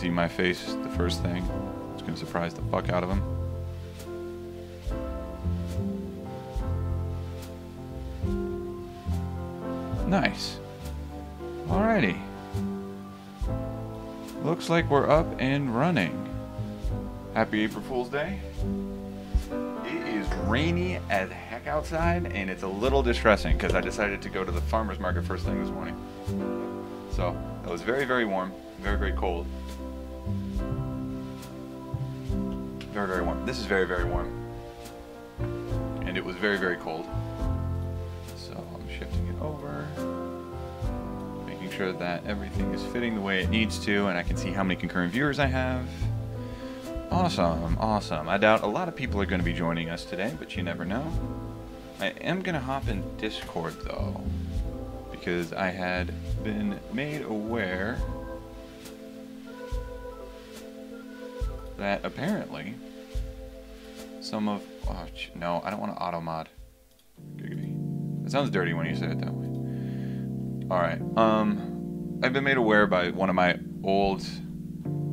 see my face the first thing. It's gonna surprise the fuck out of him. Nice. Alrighty. Looks like we're up and running. Happy April Fool's Day. It is rainy as heck outside, and it's a little distressing because I decided to go to the farmer's market first thing this morning. So it was very, very warm, very, very cold. Very, very warm. This is very, very warm. And it was very, very cold. So I'm shifting it over. Making sure that everything is fitting the way it needs to, and I can see how many concurrent viewers I have. Awesome, awesome. I doubt a lot of people are going to be joining us today, but you never know. I am going to hop in Discord though, because I had been made aware that apparently some of oh no, I don't want to auto mod. Giggity. It sounds dirty when you say it that way. All right. Um, I've been made aware by one of my old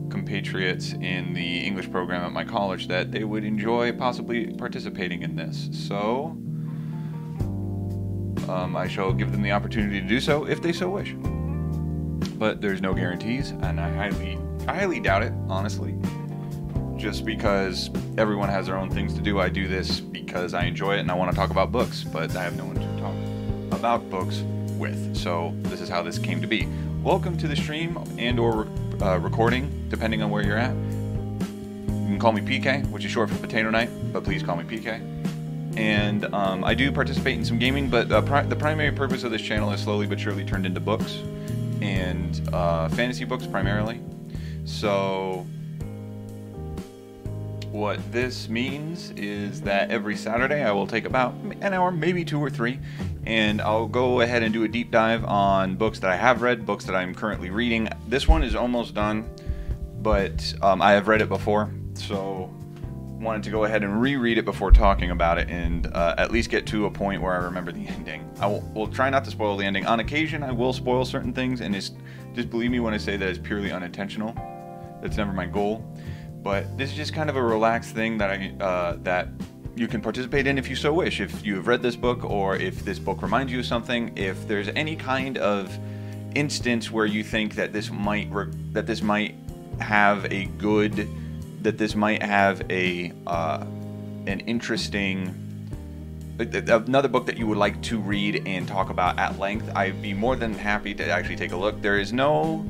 compatriots in the English program at my college that they would enjoy possibly participating in this. So um, I shall give them the opportunity to do so if they so wish. But there's no guarantees, and I highly, I highly doubt it, honestly. Just because everyone has their own things to do, I do this because I enjoy it and I want to talk about books, but I have no one to talk about books with. So this is how this came to be. Welcome to the stream and/or uh, recording, depending on where you're at. You can call me PK, which is short for Potato Night, but please call me PK. And um, I do participate in some gaming, but uh, pri- the primary purpose of this channel is slowly but surely turned into books and uh, fantasy books primarily. So, what this means is that every Saturday I will take about an hour, maybe two or three, and I'll go ahead and do a deep dive on books that I have read, books that I'm currently reading. This one is almost done, but um, I have read it before, so wanted to go ahead and reread it before talking about it and uh, at least get to a point where I remember the ending. I will, will try not to spoil the ending. On occasion, I will spoil certain things, and it's, just believe me when I say that it's purely unintentional. That's never my goal. But this is just kind of a relaxed thing that I uh, that you can participate in if you so wish. If you have read this book, or if this book reminds you of something, if there's any kind of instance where you think that this might re- that this might have a good that this might have a uh, an interesting another book that you would like to read and talk about at length i'd be more than happy to actually take a look there is no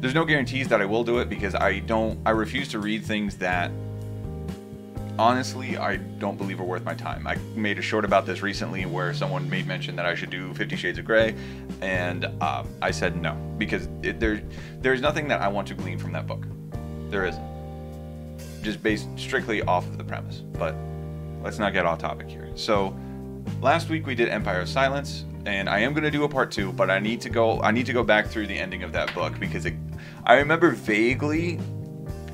there's no guarantees that i will do it because i don't i refuse to read things that honestly i don't believe are worth my time i made a short about this recently where someone made mention that i should do 50 shades of gray and um, i said no because it, there there's nothing that i want to glean from that book there isn't just based strictly off of the premise. But let's not get off topic here. So last week we did Empire of Silence, and I am going to do a part two, but I need to go. I need to go back through the ending of that book because it, I remember vaguely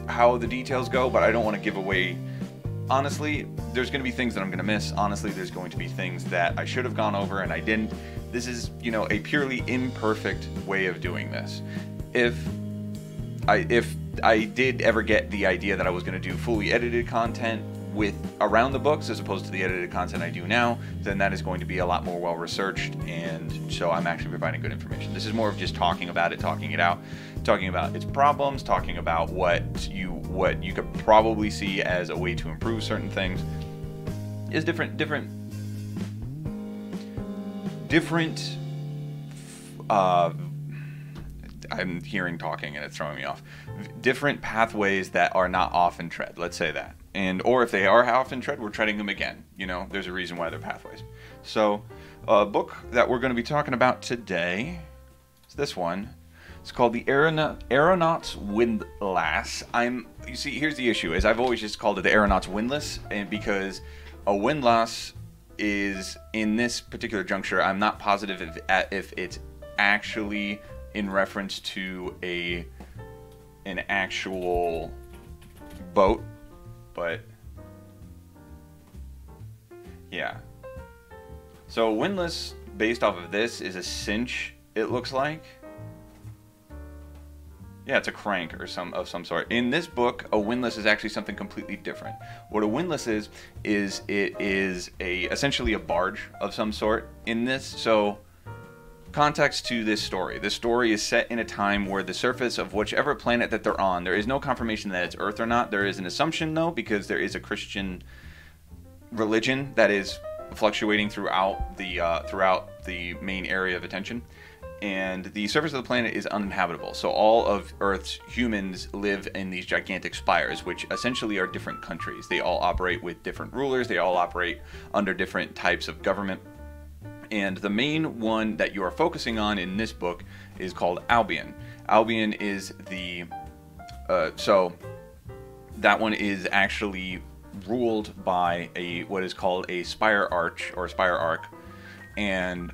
how the details go, but I don't want to give away. Honestly, there's going to be things that I'm going to miss. Honestly, there's going to be things that I should have gone over and I didn't. This is, you know, a purely imperfect way of doing this. If I if I did ever get the idea that I was going to do fully edited content with around the books as opposed to the edited content I do now, then that is going to be a lot more well researched, and so I'm actually providing good information. This is more of just talking about it, talking it out, talking about its problems, talking about what you what you could probably see as a way to improve certain things. Is different different different uh, I'm hearing talking and it's throwing me off. Different pathways that are not often tread. Let's say that. And or if they are often tread, we're treading them again. You know, there's a reason why they're pathways. So, a book that we're going to be talking about today is this one. It's called the Aeronaut, Aeronaut's Windlass. I'm you see here's the issue is I've always just called it the Aeronaut's Windlass and because a windlass is in this particular juncture I'm not positive if if it's actually in reference to a an actual boat, but yeah. So windlass based off of this is a cinch, it looks like. Yeah, it's a crank or some of some sort. In this book, a windlass is actually something completely different. What a windlass is is it is a essentially a barge of some sort. In this, so context to this story. This story is set in a time where the surface of whichever planet that they're on, there is no confirmation that it's Earth or not. There is an assumption though because there is a Christian religion that is fluctuating throughout the uh, throughout the main area of attention and the surface of the planet is uninhabitable. So all of Earth's humans live in these gigantic spires, which essentially are different countries. They all operate with different rulers. They all operate under different types of government. And the main one that you are focusing on in this book is called Albion. Albion is the uh, so that one is actually ruled by a what is called a spire arch or spire arc, and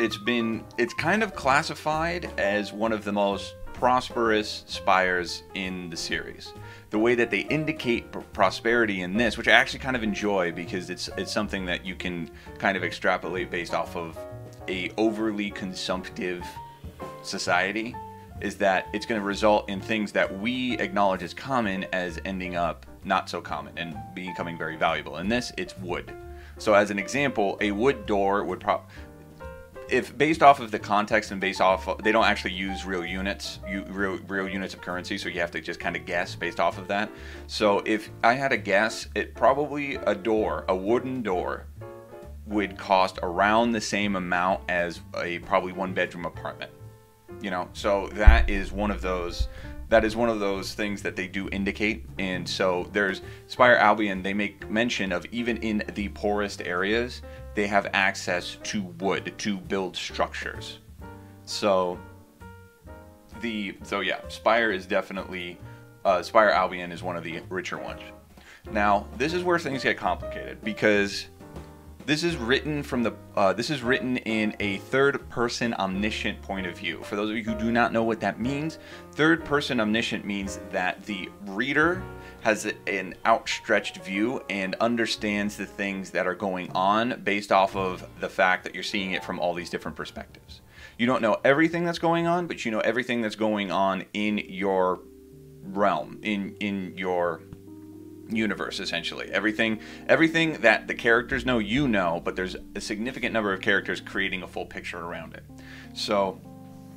it's been it's kind of classified as one of the most prosperous spires in the series. The way that they indicate prosperity in this, which I actually kind of enjoy because it's it's something that you can kind of extrapolate based off of a overly consumptive society is that it's going to result in things that we acknowledge as common as ending up not so common and becoming very valuable. In this, it's wood. So as an example, a wood door would probably if based off of the context and based off of, they don't actually use real units you, real, real units of currency so you have to just kind of guess based off of that. So if i had a guess it probably a door a wooden door would cost around the same amount as a probably one bedroom apartment you know? So that is one of those that is one of those things that they do indicate and so there's spire albion they make mention of even in the poorest areas they have access to wood to build structures. So the so yeah, Spire is definitely uh, Spire Albion is one of the richer ones. Now this is where things get complicated because this is written from the uh, this is written in a third person omniscient point of view. For those of you who do not know what that means, third person omniscient means that the reader has an outstretched view and understands the things that are going on based off of the fact that you're seeing it from all these different perspectives. You don't know everything that's going on, but you know everything that's going on in your realm, in in your universe essentially. Everything everything that the characters know, you know, but there's a significant number of characters creating a full picture around it. So,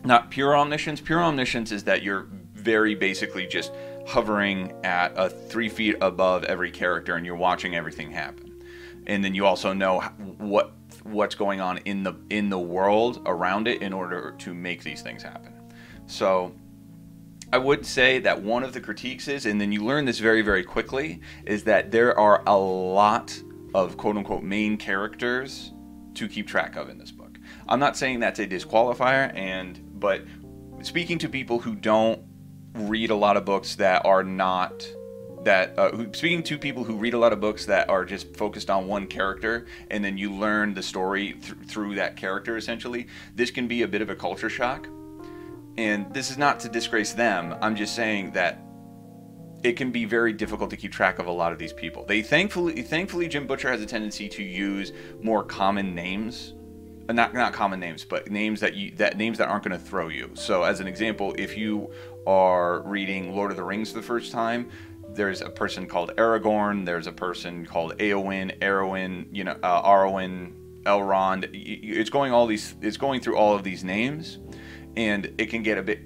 not pure omniscience. Pure omniscience is that you're very basically just hovering at a three feet above every character and you're watching everything happen and then you also know what what's going on in the in the world around it in order to make these things happen so I would say that one of the critiques is, and then you learn this very, very quickly, is that there are a lot of quote unquote main characters to keep track of in this book. I'm not saying that's a disqualifier, and but speaking to people who don't read a lot of books that are not that uh, speaking to people who read a lot of books that are just focused on one character and then you learn the story th- through that character essentially this can be a bit of a culture shock and this is not to disgrace them i'm just saying that it can be very difficult to keep track of a lot of these people they thankfully thankfully jim butcher has a tendency to use more common names uh, not not common names, but names that you that names that aren't going to throw you. So, as an example, if you are reading Lord of the Rings for the first time, there's a person called Aragorn. There's a person called Eowyn, Arwen, you know, uh, Arwen, Elrond. It's going all these. It's going through all of these names, and it can get a bit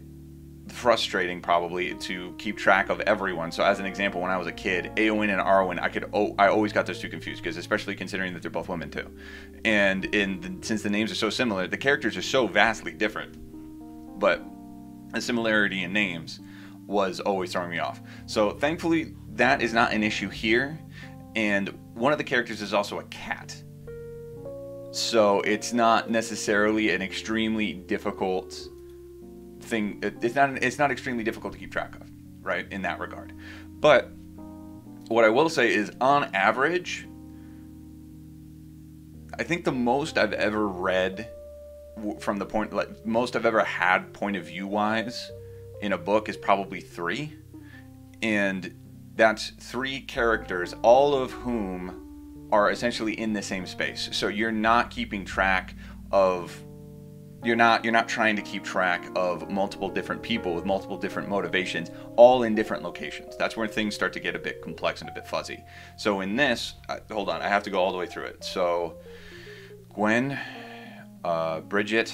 frustrating probably to keep track of everyone. So as an example, when I was a kid, Eowyn and Arwen, I could oh, I always got those two confused because especially considering that they're both women too, and in the, since the names are so similar, the characters are so vastly different, but a similarity in names was always throwing me off. So thankfully that is not an issue here, and one of the characters is also a cat. So it's not necessarily an extremely difficult thing. It's not it's not extremely difficult to keep track of, right? In that regard, but what I will say is, on average, I think the most I've ever read from the point like most I've ever had point of view wise in a book is probably three, and that's three characters, all of whom are essentially in the same space. So you're not keeping track of you're not you're not trying to keep track of multiple different people with multiple different motivations all in different locations. That's where things start to get a bit complex and a bit fuzzy. So in this uh, hold on i have to go all the way through it. So gwen uh, bridget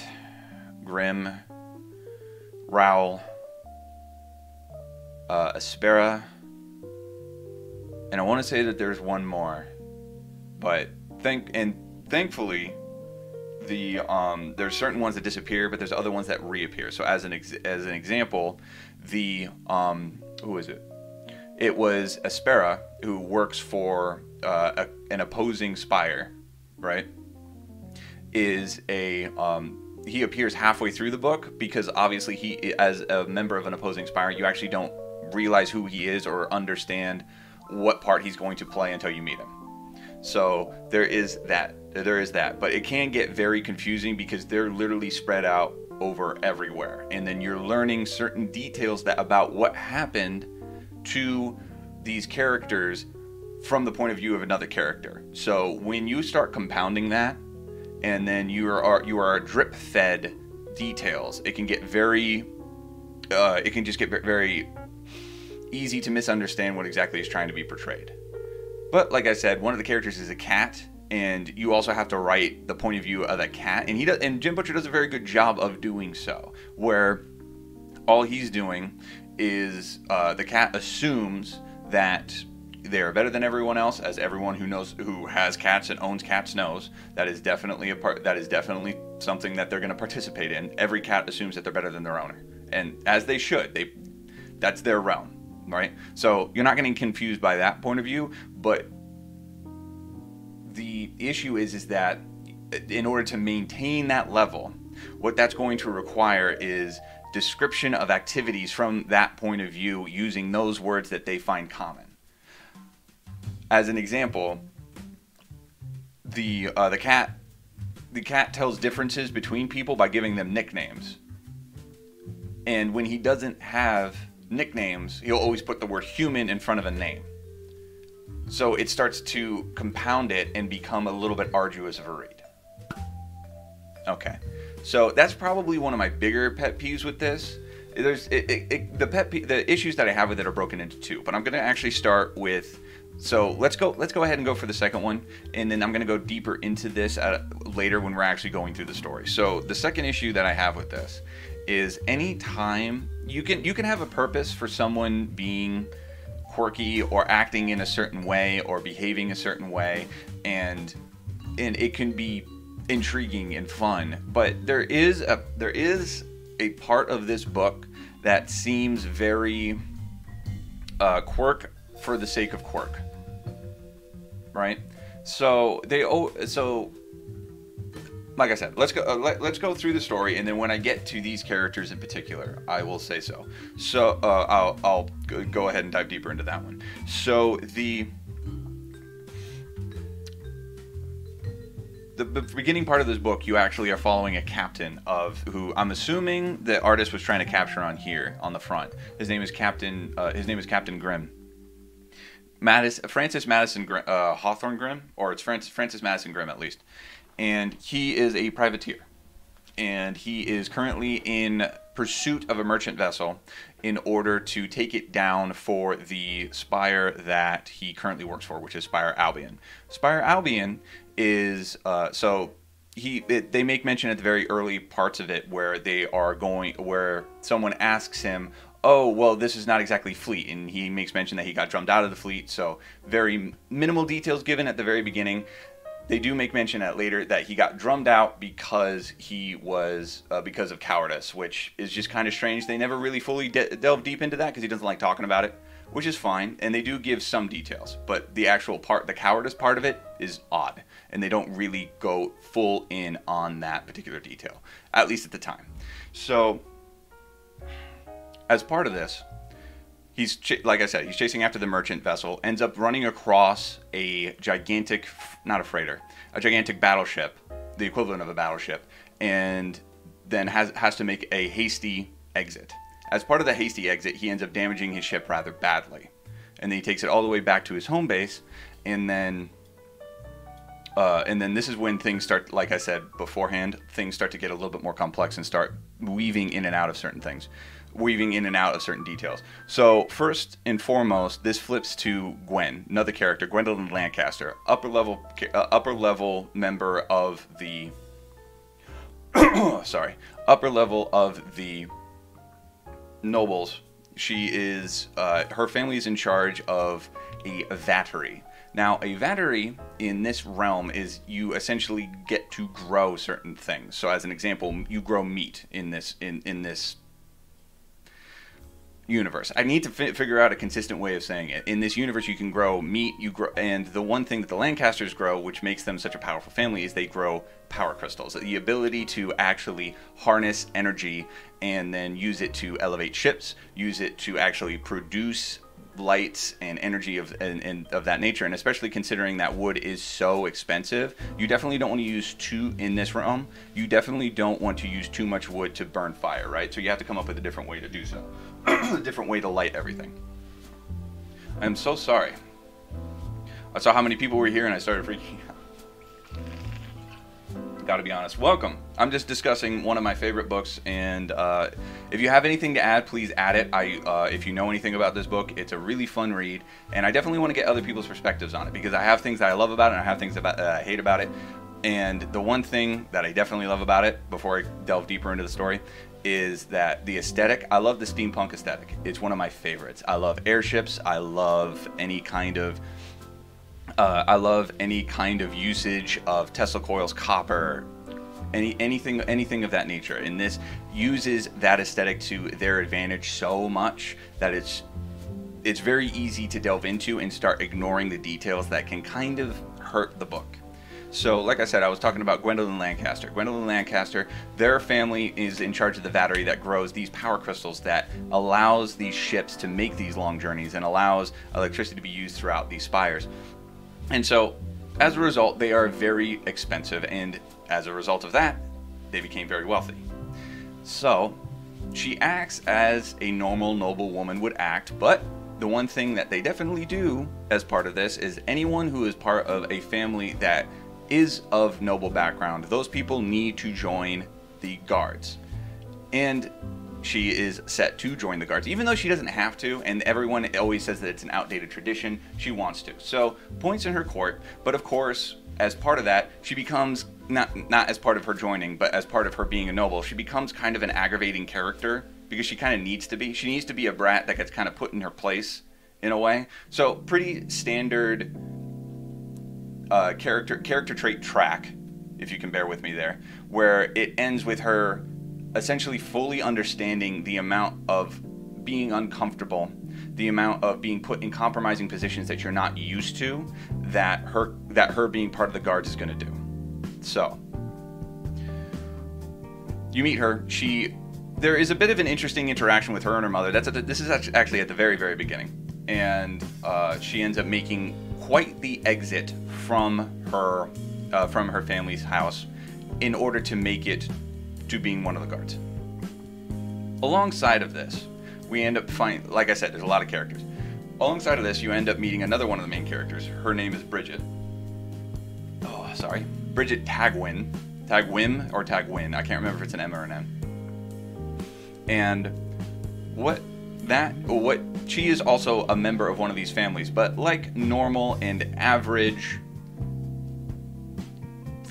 grimm Rowl, uh, Aspera, and I want to say that there's one more, but think and thankfully, the um, there's certain ones that disappear, but there's other ones that reappear. So as an ex- as an example, the um, who is it? It was Aspera who works for uh, a, an opposing spire, right? Is a um, he appears halfway through the book because obviously he as a member of an opposing spire you actually don't realize who he is or understand what part he's going to play until you meet him. So there is that there is that. But it can get very confusing because they're literally spread out over everywhere. And then you're learning certain details that about what happened to these characters from the point of view of another character. So when you start compounding that and then you are you are drip fed details. It can get very, uh, it can just get very easy to misunderstand what exactly is trying to be portrayed. But like I said, one of the characters is a cat, and you also have to write the point of view of that cat, and he does, and Jim Butcher does a very good job of doing so, where all he's doing is uh, the cat assumes that they are better than everyone else, as everyone who knows who has cats and owns cats knows. That is definitely a part. That is definitely something that they're going to participate in. Every cat assumes that they're better than their owner, and as they should. They, that's their realm, right? So you're not getting confused by that point of view. But the issue is, is that in order to maintain that level, what that's going to require is description of activities from that point of view using those words that they find common as an example, the uh, the cat the cat tells differences between people by giving them nicknames. And when he doesn't have nicknames, he'll always put the word human in front of a name. So it starts to compound it and become a little bit arduous of a read. Okay. So that's probably one of my bigger pet peeves with this. There's it, it, it, the pet pe- the issues that I have with it are broken into two, but I'm going to actually start with so let's go. Let's go ahead and go for the second one, and then I'm going to go deeper into this at, later when we're actually going through the story. So the second issue that I have with this is any time you can you can have a purpose for someone being quirky or acting in a certain way or behaving a certain way, and and it can be intriguing and fun. But there is a there is a part of this book that seems very uh, quirk for the sake of quirk right? So they oh so like I said, let's go. Uh, let, us go through the story, and then when I get to these characters in particular, I will say so. So uh, I'll I'll go ahead and dive deeper into that one. So the the beginning part of this book, you actually are following a captain of who I'm assuming the artist was trying to capture on here on the front. His name is Captain. Uh, his name is Captain Grimm Francis Madison uh, Hawthorne Grimm, or it's Francis, Francis Madison Grimm at least, and he is a privateer, and he is currently in pursuit of a merchant vessel in order to take it down for the spire that he currently works for, which is Spire Albion. Spire Albion is uh, so he it, they make mention at the very early parts of it where they are going where someone asks him oh well this is not exactly fleet and he makes mention that he got drummed out of the fleet so very minimal details given at the very beginning. They do make mention at later that he got drummed out because he was uh, because of cowardice which is just kind of strange. They never really fully de- delve deep into that because he doesn't like talking about it which is fine and they do give some details but the actual part the cowardice part of it is odd and they don't really go full in on that particular detail at least at the time. So as part of this, he's ch- like I said, he's chasing after the merchant vessel, ends up running across a gigantic, not a freighter, a gigantic battleship, the equivalent of a battleship, and then has has to make a hasty exit. As part of the hasty exit, he ends up damaging his ship rather badly, and then he takes it all the way back to his home base, and then uh, and then this is when things start, like I said beforehand, things start to get a little bit more complex and start weaving in and out of certain things, weaving in and out of certain details. So first and foremost, this flips to Gwen, another character, Gwendolyn Lancaster, upper level, uh, upper level member of the, sorry, upper level of the nobles. She is, uh, her family is in charge of a vattery now, a vattery in this realm is you essentially get to grow certain things. So, as an example, you grow meat in this in in this universe. I need to fi- figure out a consistent way of saying it. In this universe, you can grow meat. You grow, and the one thing that the Lancasters grow, which makes them such a powerful family, is they grow power crystals. The ability to actually harness energy and then use it to elevate ships, use it to actually produce lights and energy of and, and, of that nature and especially considering that wood is so expensive you definitely don't want to use too in this realm you definitely don't want to use too much wood to burn fire right so you have to come up with a different way to do so a different way to light everything i'm so sorry i saw how many people were here and i started freaking out got to be honest. Welcome. I'm just discussing one of my favorite books, and uh, if you have anything to add, please add it. I, uh, if you know anything about this book, it's a really fun read, and I definitely want to get other people's perspectives on it because I have things that I love about it, and I have things about, that I hate about it. And the one thing that I definitely love about it, before I delve deeper into the story, is that the aesthetic. I love the steampunk aesthetic. It's one of my favorites. I love airships. I love any kind of uh, I love any kind of usage of Tesla coils, copper, any anything anything of that nature. And this uses that aesthetic to their advantage so much that it's it's very easy to delve into and start ignoring the details that can kind of hurt the book. So, like I said, I was talking about Gwendolyn Lancaster. Gwendolyn Lancaster, their family is in charge of the vattery that grows these power crystals that allows these ships to make these long journeys and allows electricity to be used throughout these spires. And so, as a result, they are very expensive, and as a result of that, they became very wealthy. So, she acts as a normal noble woman would act, but the one thing that they definitely do as part of this is anyone who is part of a family that is of noble background, those people need to join the guards. And she is set to join the guards, even though she doesn't have to, and everyone always says that it's an outdated tradition. She wants to, so points in her court. But of course, as part of that, she becomes not not as part of her joining, but as part of her being a noble, she becomes kind of an aggravating character because she kind of needs to be. She needs to be a brat that gets kind of put in her place in a way. So pretty standard uh, character character trait track, if you can bear with me there, where it ends with her essentially fully understanding the amount of being uncomfortable, the amount of being put in compromising positions that you're not used to, that her that her being part of the guards is going to do. So, you meet her. She there is a bit of an interesting interaction with her and her mother. That's the, this is actually at the very very beginning, and uh, she ends up making quite the exit from her uh, from her family's house in order to make it to being one of the guards. Alongside of this, we end up finding, like I said, there's a lot of characters. Alongside of this, you end up meeting another one of the main characters. Her name is Bridget. Oh, sorry. Bridget Tagwynn. Tagwim or Tagwynn. I can't remember if it's an M or an N. And what that what she is also a member of one of these families, but like normal and average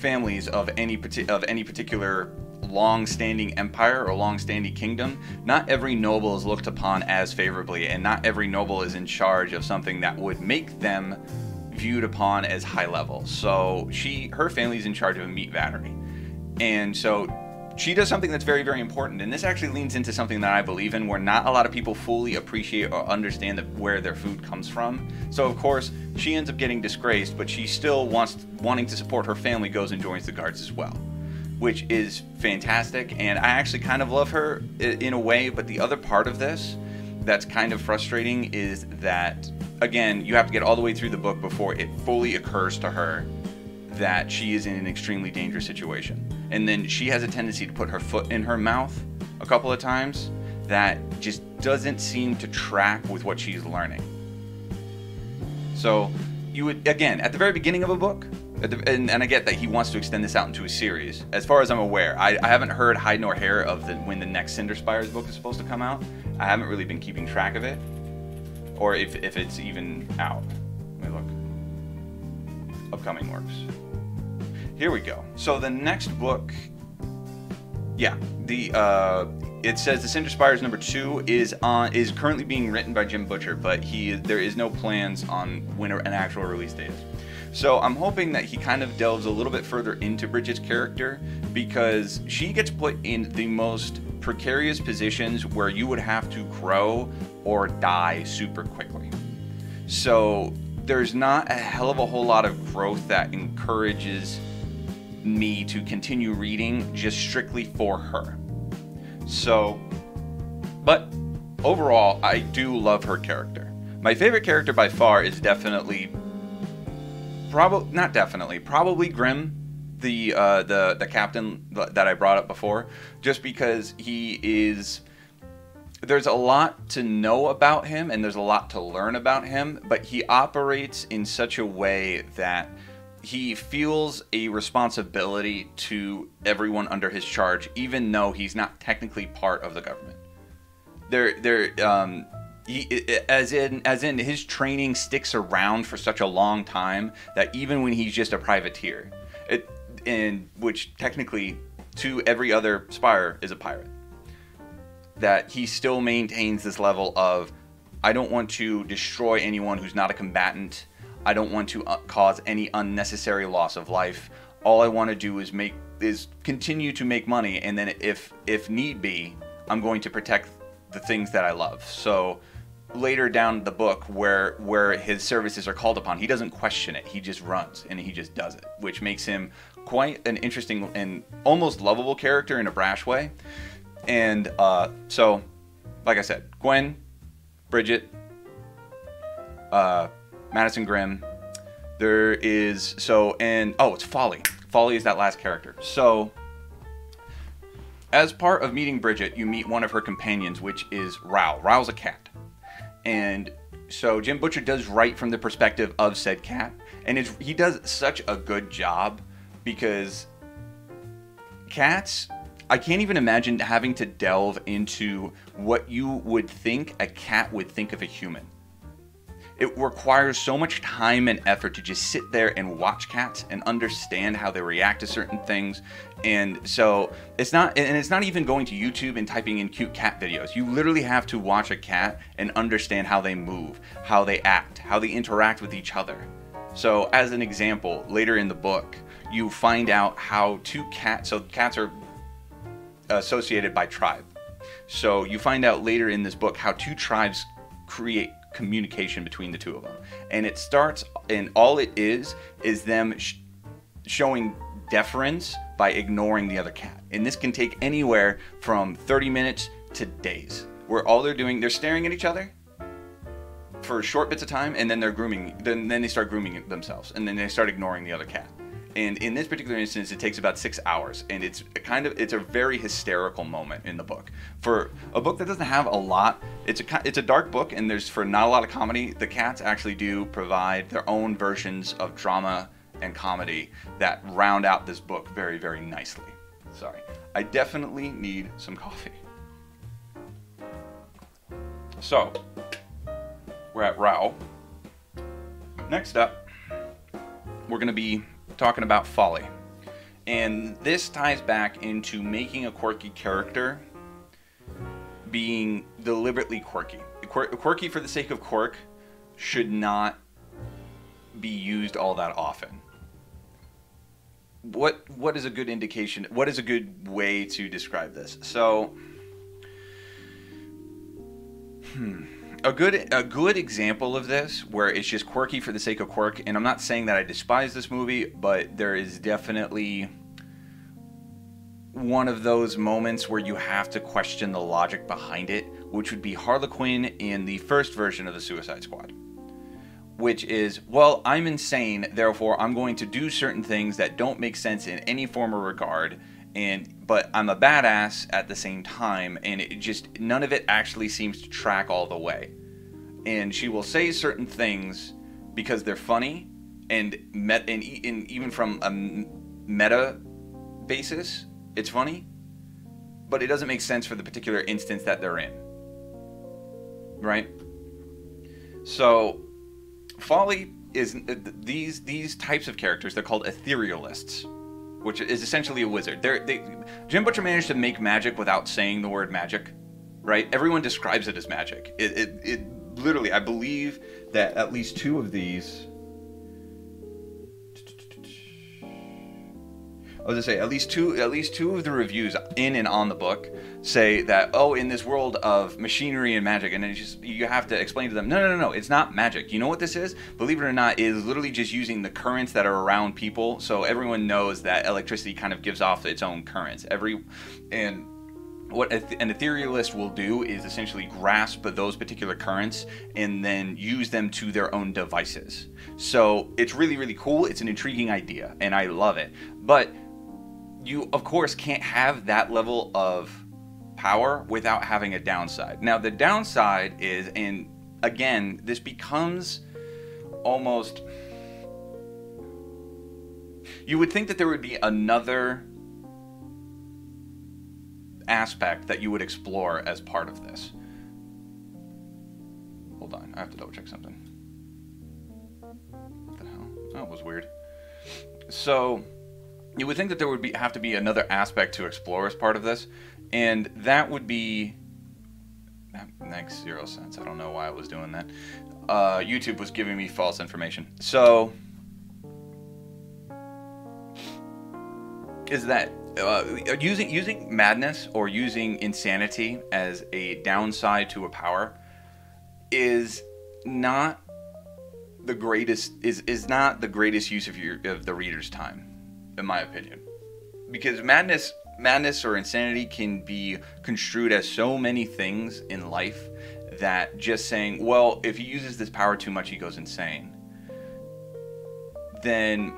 families of any of any particular long-standing empire or long-standing kingdom, not every noble is looked upon as favorably, and not every noble is in charge of something that would make them viewed upon as high level. So she, her family's in charge of a meat vattery, and so she does something that's very, very important. And this actually leans into something that I believe in, where not a lot of people fully appreciate or understand where their food comes from. So of course, she ends up getting disgraced, but she still wants wanting to support her family, goes and joins the guards as well which is fantastic. And I actually kind of love her in a way, but the other part of this that's kind of frustrating is that, again, you have to get all the way through the book before it fully occurs to her that she is in an extremely dangerous situation. And then she has a tendency to put her foot in her mouth a couple of times that just doesn't seem to track with what she's learning. So, you would, again, at the very beginning of a book, And, and I get that he wants to extend this out into a series. As far as I'm aware, I, I haven't heard hide nor hair of the, when the next Cinder Spires book is supposed to come out. I haven't really been keeping track of it, or if, if it's even out. Let me look. Upcoming works. Here we go. So the next book, yeah, the uh, it says the Cinder Spires number two is on is currently being written by Jim Butcher, but he there is no plans on when an actual release date is. So I'm hoping that he kind of delves a little bit further into Bridget's character because she gets put in the most precarious positions where you would have to grow or die super quickly. So there's not a hell of a whole lot of growth that encourages me to continue reading just strictly for her. So, but overall, I do love her character. My favorite character by far is definitely probably not definitely, probably Grimm, the uh, the the captain that I brought up before, just because he is. There's a lot to know about him and there's a lot to learn about him, but he operates in such a way that he feels a responsibility to everyone under his charge, even though he's not technically part of the government. There, there, um, he, as in as in his training sticks around for such a long time that even when he's just a privateer, it and which technically to every other spire is a pirate, that he still maintains this level of I don't want to destroy anyone who's not a combatant. I don't want to uh, cause any unnecessary loss of life. All I want to do is make is continue to make money, and then if if need be, I'm going to protect the things that I love. So later down the book where where his services are called upon he doesn't question it he just runs and he just does it which makes him quite an interesting and almost lovable character in a brash way and uh, so like i said gwen bridget uh, madison grimm there is so and oh it's folly folly is that last character so as part of meeting bridget you meet one of her companions which is Rowl. Rowl's a cat and so Jim Butcher does write from the perspective of said cat, and he does such a good job because cats. I can't even imagine having to delve into what you would think a cat would think of a human. It requires so much time and effort to just sit there and watch cats and understand how they react to certain things. And so it's not, and it's not even going to YouTube and typing in cute cat videos. You literally have to watch a cat and understand how they move, how they act, how they interact with each other. So, as an example, later in the book, you find out how two cats, so cats are associated by tribe. So, you find out later in this book how two tribes create communication between the two of them. And it starts, and all it is, is them sh- showing deference by ignoring the other cat. And this can take anywhere from 30 minutes to days, where all they're doing, they're staring at each other for short bits of time, and then they're grooming, then, then they start grooming themselves, and then they start ignoring the other cat and in this particular instance it takes about six hours and it's kind of it's a very hysterical moment in the book. For a book that doesn't have a lot it's a it's a dark book and there's for not a lot of comedy the cats actually do provide their own versions of drama and comedy that round out this book very very nicely. Sorry. I definitely need some coffee. So we're at Rowl. Next up, we're going to be talking about folly. And this ties back into making a quirky character being deliberately quirky. quirky for the sake of quirk should not be used all that often. What what is a good indication? What is a good way to describe this? So, hmm a good a good example of this where it's just quirky for the sake of quirk and i'm not saying that i despise this movie but there is definitely one of those moments where you have to question the logic behind it which would be Harley Quinn in the first version of the suicide squad which is well i'm insane therefore i'm going to do certain things that don't make sense in any form or regard and but I'm a badass at the same time, and it just none of it actually seems to track all the way. And she will say certain things because they're funny, and met and, and even from a meta basis, it's funny, but it doesn't make sense for the particular instance that they're in. Right? So, folly is these these types of characters. They're called etherealists, which is essentially a wizard. They're, they Jim Butcher managed to make magic without saying the word magic, right? Everyone describes it as magic. It, it, it literally, I believe that at least two of these. Was gonna say at least two at least two of the reviews in and on the book say that oh in this world of machinery and magic and then just you have to explain to them no no no no it's not magic you know what this is believe it or not is literally just using the currents that are around people so everyone knows that electricity kind of gives off its own currents every and what an etherealist will do is essentially grasp those particular currents and then use them to their own devices. So it's really, really cool. It's an intriguing idea, and I love it. But you, of course, can't have that level of power without having a downside. Now, the downside is, and again, this becomes almost. You would think that there would be another aspect that you would explore as part of this. Hold on, I have to double check something. What the hell? That was weird. So, you would think that there would be have to be another aspect to explore as part of this, and that would be that makes zero sense. I don't know why I was doing that. Uh, YouTube was giving me false information. So, is that uh, using using madness or using insanity as a downside to a power is not the greatest is is not the greatest use of your of the reader's time in my opinion because madness madness or insanity can be construed as so many things in life that just saying well if he uses this power too much he goes insane then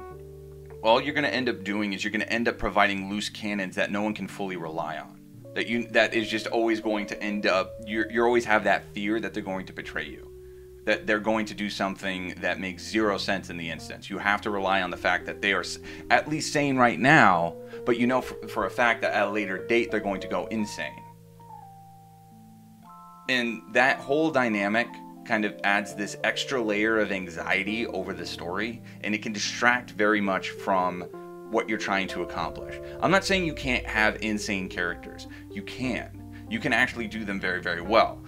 all you're going to end up doing is you're going to end up providing loose cannons that no one can fully rely on. That you that is just always going to end up you're you always have that fear that they're going to betray you. That they're going to do something that makes zero sense in the instance. You have to rely on the fact that they are at least sane right now, but you know for, for a fact that at a later date they're going to go insane. And that whole dynamic kind of adds this extra layer of anxiety over the story, and it can distract very much from what you're trying to accomplish. I'm not saying you can't have insane characters. You can. You can actually do them very, very well.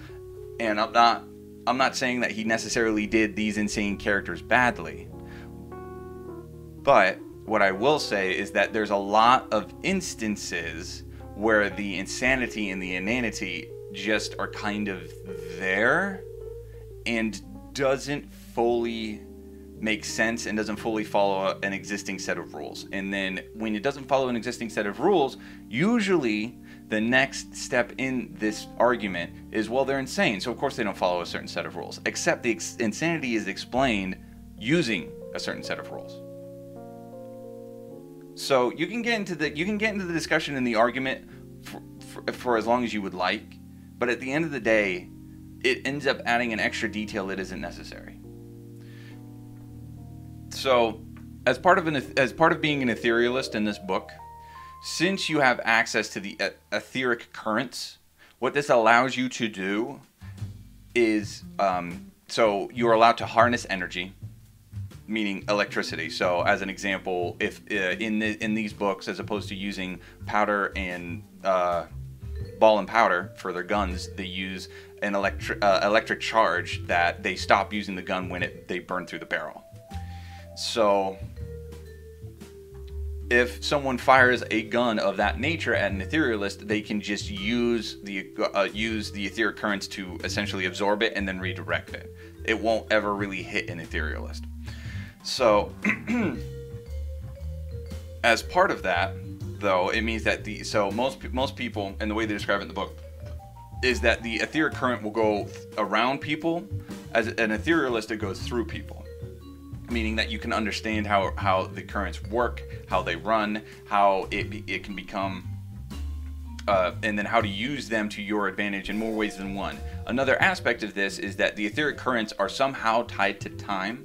And I'm not I'm not saying that he necessarily did these insane characters badly. But what I will say is that there's a lot of instances where the insanity and the inanity just are kind of there and doesn't fully make sense and doesn't fully follow an existing set of rules. And then when it doesn't follow an existing set of rules, usually the next step in this argument is well they're insane. So of course they don't follow a certain set of rules. Except the ex- insanity is explained using a certain set of rules. So you can get into the you can get into the discussion and the argument for, for, for as long as you would like, but at the end of the day, it ends up adding an extra detail that isn't necessary. So, as part of an as part of being an etherealist in this book, since you have access to the etheric currents, what this allows you to do is um, so you are allowed to harness energy, meaning electricity. So, as an example, if uh, in the, in these books, as opposed to using powder and uh, ball and powder for their guns, they use an electric uh, electric charge that they stop using the gun when it they burn through the barrel. So if someone fires a gun of that nature at an etherealist, they can just use the uh, use the etheric currents to essentially absorb it and then redirect it. It won't ever really hit an etherealist. So, as part of that, though, it means that the so most most people and the way they describe it in the book is that the etheric current will go around people, as an etherealist it goes through people. Meaning that you can understand how, how the currents work, how they run, how it, it can become, uh, and then how to use them to your advantage in more ways than one. Another aspect of this is that the etheric currents are somehow tied to time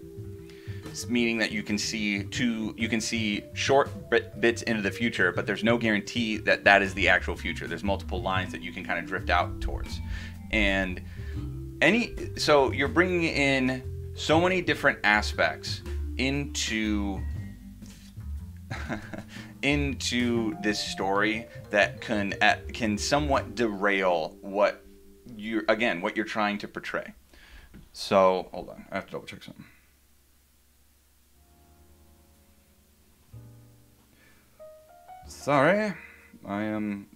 meaning that you can see two you can see short bit, bits into the future but there's no guarantee that that is the actual future there's multiple lines that you can kind of drift out towards and any so you're bringing in so many different aspects into into this story that can can somewhat derail what you again what you're trying to portray. So hold on. I have to double check something. Sorry, I am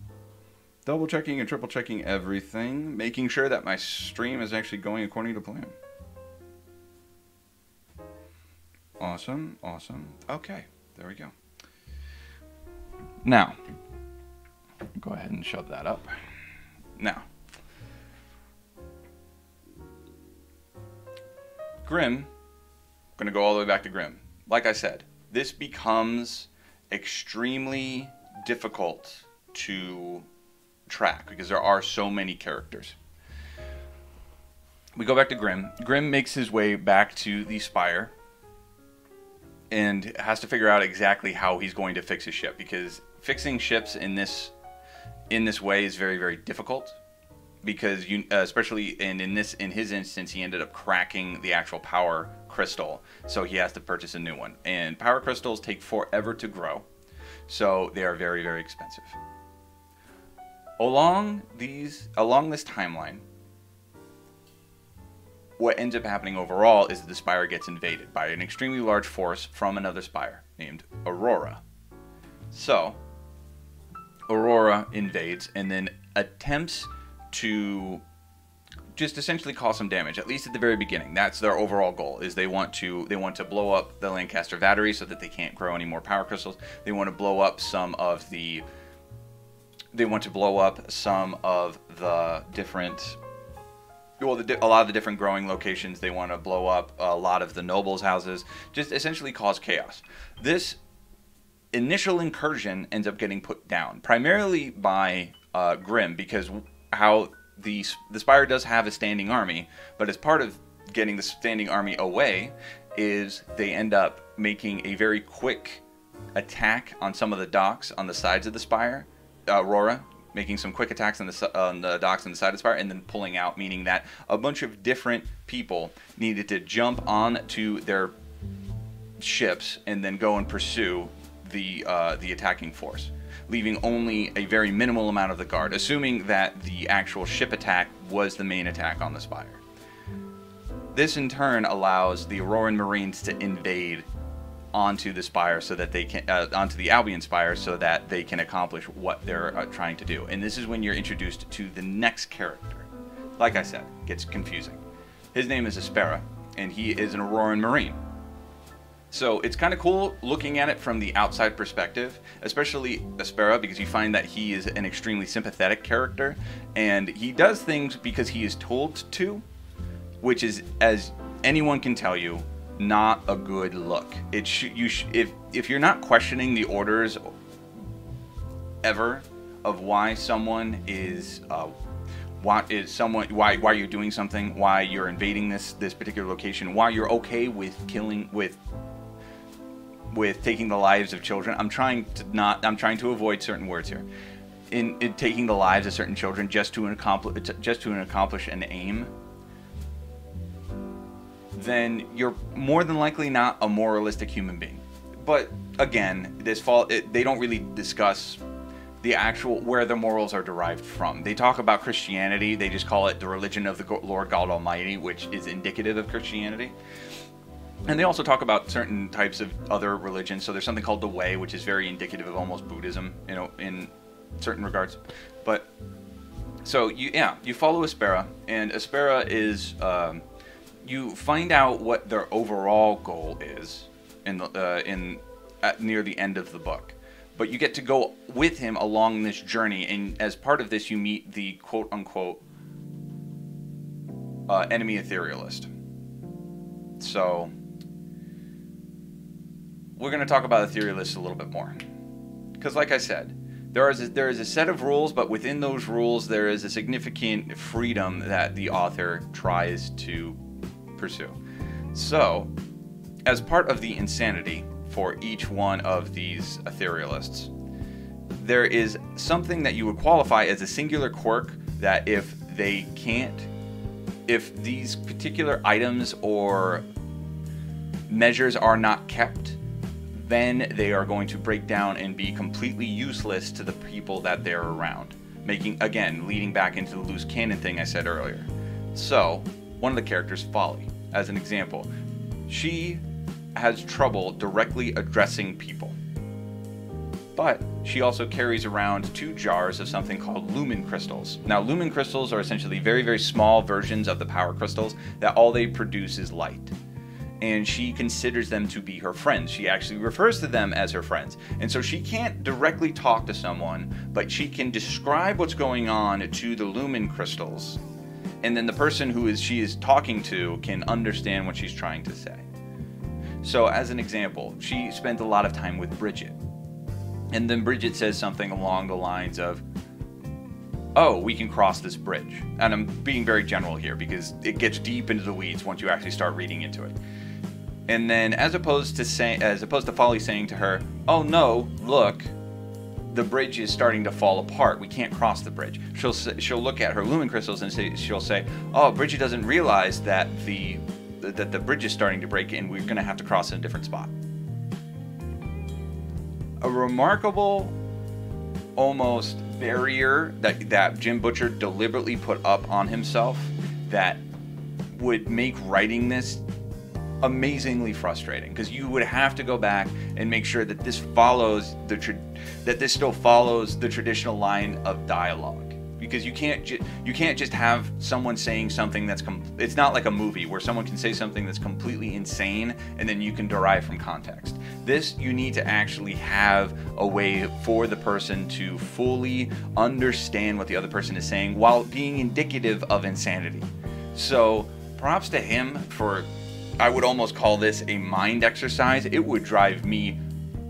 double checking and triple checking everything, making sure that my stream is actually going according to plan. Awesome, awesome. Okay, there we go. Now, go ahead and shove that up. Now, Grimm, going to go all the way back to Grimm. Like I said, this becomes extremely difficult to track because there are so many characters. We go back to Grimm. Grimm makes his way back to the Spire and has to figure out exactly how he's going to fix his ship because fixing ships in this in this way is very very difficult because you uh, especially and in this in his instance he ended up cracking the actual power crystal so he has to purchase a new one. And power crystals take forever to grow so they are very very expensive. Along these along this timeline what ends up happening overall is that the spire gets invaded by an extremely large force from another spire named aurora. So aurora invades and then attempts to just essentially cause some damage at least at the very beginning. That's their overall goal is they want to they want to blow up the lancaster vattery so that they can't grow any more power crystals. They want to blow up some of the they want to blow up some of the different well the, a lot of the different growing locations they want to blow up a lot of the nobles houses just essentially cause chaos. This initial incursion ends up getting put down primarily by uh, Grimm because how the the Spire does have a standing army, but as part of getting the standing army away, is they end up making a very quick attack on some of the docks on the sides of the Spire, uh, Aurora, making some quick attacks on the on the docks on the side of the Spire, and then pulling out, meaning that a bunch of different people needed to jump on to their ships and then go and pursue the uh, the attacking force leaving only a very minimal amount of the guard, assuming that the actual ship attack was the main attack on the Spire. This in turn allows the Auroran Marines to invade onto the spire so that they can uh, onto the Albion spire so that they can accomplish what they're uh, trying to do. And this is when you're introduced to the next character. Like I said, gets confusing. His name is Aspera, and he is an Auroran Marine. So it's kind of cool looking at it from the outside perspective, especially Aspera, because you find that he is an extremely sympathetic character, and he does things because he is told to, which is, as anyone can tell you, not a good look. It sh- you sh- if if you're not questioning the orders ever of why someone is uh, why is someone why why you're doing something, why you're invading this this particular location, why you're okay with killing with with taking the lives of children. I'm trying to not. I'm trying to avoid certain words here. In, in taking the lives of certain children just to accomplish just to accomplish an aim, then you're more than likely not a moralistic human being. But again, this fall it, they don't really discuss the actual where the morals are derived from. They talk about Christianity. They just call it the religion of the Lord God Almighty, which is indicative of Christianity. And they also talk about certain types of other religions. So there's something called the Way, which is very indicative of almost Buddhism, you know, in certain regards. But so you, yeah, you follow Aspera, and Aspera is um, you find out what their overall goal is in the uh, in at, near the end of the book. But you get to go with him along this journey, and as part of this, you meet the quote unquote uh, enemy etherealist. So we're going to talk about Etherealists a little bit more. Because, like I said, there is, a, there is a set of rules, but within those rules, there is a significant freedom that the author tries to pursue. So, as part of the insanity for each one of these etherealists, there is something that you would qualify as a singular quirk that if they can't, if these particular items or measures are not kept, then they are going to break down and be completely useless to the people that they're around. Making, again, leading back into the loose cannon thing I said earlier. So, one of the characters, Folly, as an example, she has trouble directly addressing people. But she also carries around two jars of something called lumen crystals. Now, lumen crystals are essentially very, very small versions of the power crystals that all they produce is light. And she considers them to be her friends. She actually refers to them as her friends. And so she can't directly talk to someone, but she can describe what's going on to the lumen crystals. And then the person who is she is talking to can understand what she's trying to say. So, as an example, she spent a lot of time with Bridget. And then Bridget says something along the lines of, Oh, we can cross this bridge. And I'm being very general here because it gets deep into the weeds once you actually start reading into it. And then as opposed to saying as opposed to Folly saying to her, "Oh no, look, the bridge is starting to fall apart. We can't cross the bridge." She'll she'll look at her lumen crystals and say she'll say, "Oh, Bridget doesn't realize that the that the bridge is starting to break and we're going to have to cross in a different spot. A remarkable, almost barrier that, that Jim Butcher deliberately put up on himself that would make writing this amazingly frustrating because you would have to go back and make sure that this follows the tra- that this still follows the traditional line of dialogue because you can't ju- you can't just have someone saying something that's com- it's not like a movie where someone can say something that's completely insane and then you can derive from context. This you need to actually have a way for the person to fully understand what the other person is saying while being indicative of insanity. So, props to him for I would almost call this a mind exercise. It would drive me